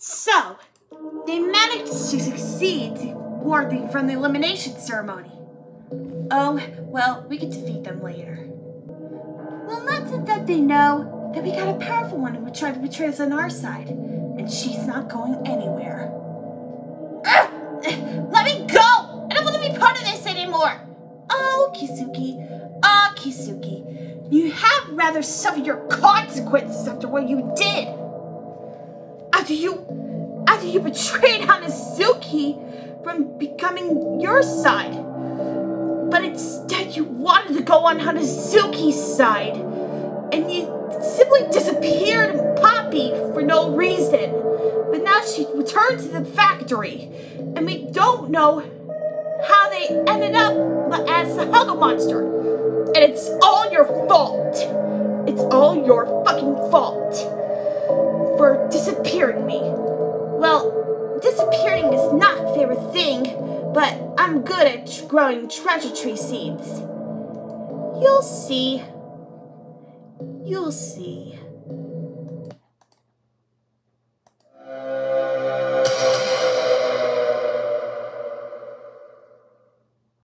So, they managed to succeed warding from the elimination ceremony. Oh, well, we can defeat them later. Well, not that they know that we got a powerful one who would try to betray us on our side, and she's not going anywhere. Ugh! Let me go! I don't want to be part of this anymore! Oh, Kiazuki. Ah, Kiazuki. You have rather suffered your consequences after what you did. After you, after you betrayed Hanazuki from becoming your side. But instead you wanted to go on Hanazuki's side. And you simply disappeared in Poppy for no reason. But now she returned to the factory. And we don't know how they ended up as a Huggle Monster. And it's all your fault. It's all your fucking fault. Disappearing me. Well, disappearing is not a favorite thing, but I'm good at growing treasure tree seeds. You'll see. You'll see.